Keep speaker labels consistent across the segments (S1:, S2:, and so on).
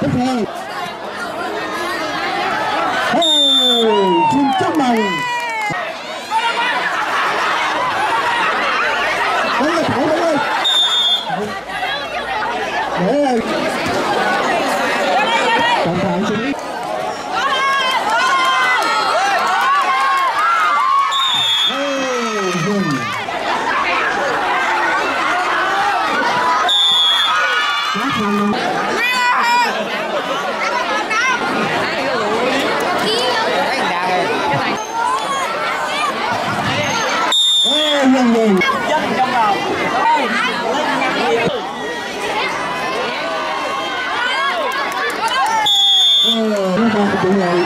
S1: tiếp theo Hey, xin chúc mừng Đấy là thổi đấy ơi Để Trọng thản xin Hey, dừng Quá ngon luôn Hey, dừng dừng Ờ, chúng ta có chủ nghệ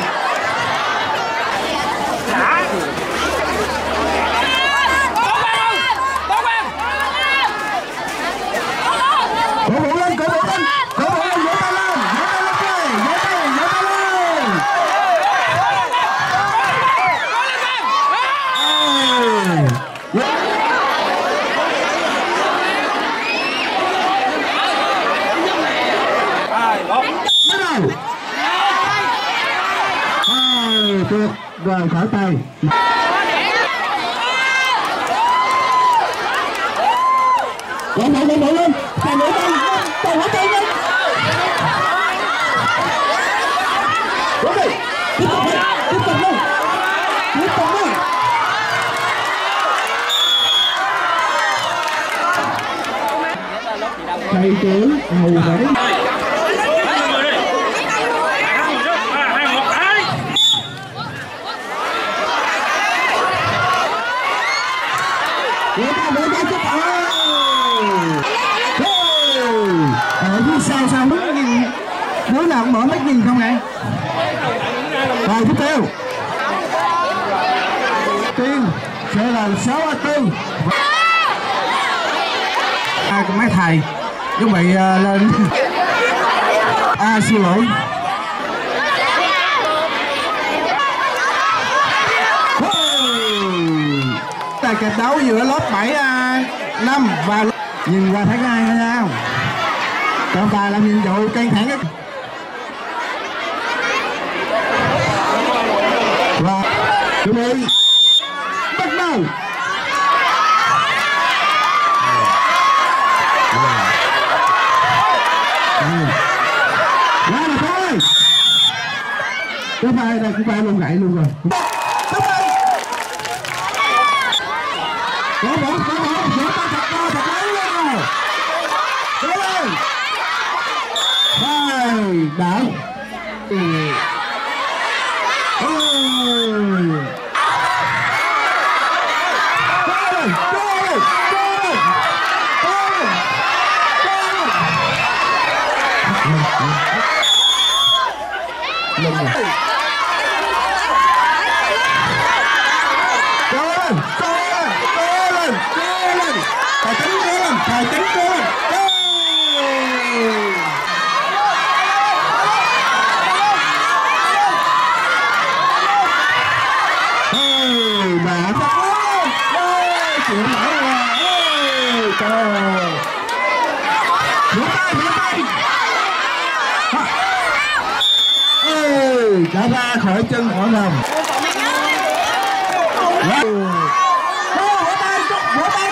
S1: cổ vũ lên cổ vũ lên cổ vũ lên vỗ tay lên vỗ tay lên vỗ tay vỗ tay lên bắt đầu tuyệt rồi khỏi tay Cổ vũ cổ vũ lên Còn nữa tay lên, hết tay lên Đúng rồi Tiếp tục lên Tiếp tục lên Tiếp tục lên Thầy trưởng hầu vẫy Vỗ tay vỗ tay chúc ơi Ở phía sau sao đứng nhìn Đứa nào cũng mở mic nhìn không này Rồi tiếp theo. Tiên sẽ là sáu A Tư. À mấy thầy. Chuẩn bị uh, lên. À xin lỗi. Tại kịch đấu giữa lớp 7 A 5 và nhìn qua thấy ai hay sao Trọng tài làm nhiệm vụ căng thẳng. Cái vai đây cú vai luôn gãy luôn rồi Cố bóng, cố bóng, giỡn ta thật to, thật lớn nào Cố lên Hai, đảo Ừ. Ừ. Cố lên, cố lên, cố lên, cố lên, cố lên. Lưng rồi. Cố lên, cố lên, cố lên, cố lên. Tài tính cố lên, tài tính cố lên. Cố. Ê, bà thật lớn. Ê, chịu nổi rồi. Ê, trời. Vỗ tay, vỗ tay. Ha. Ê, đã ra khỏi chân khỏi lòng Vỗ tay, vỗ tay,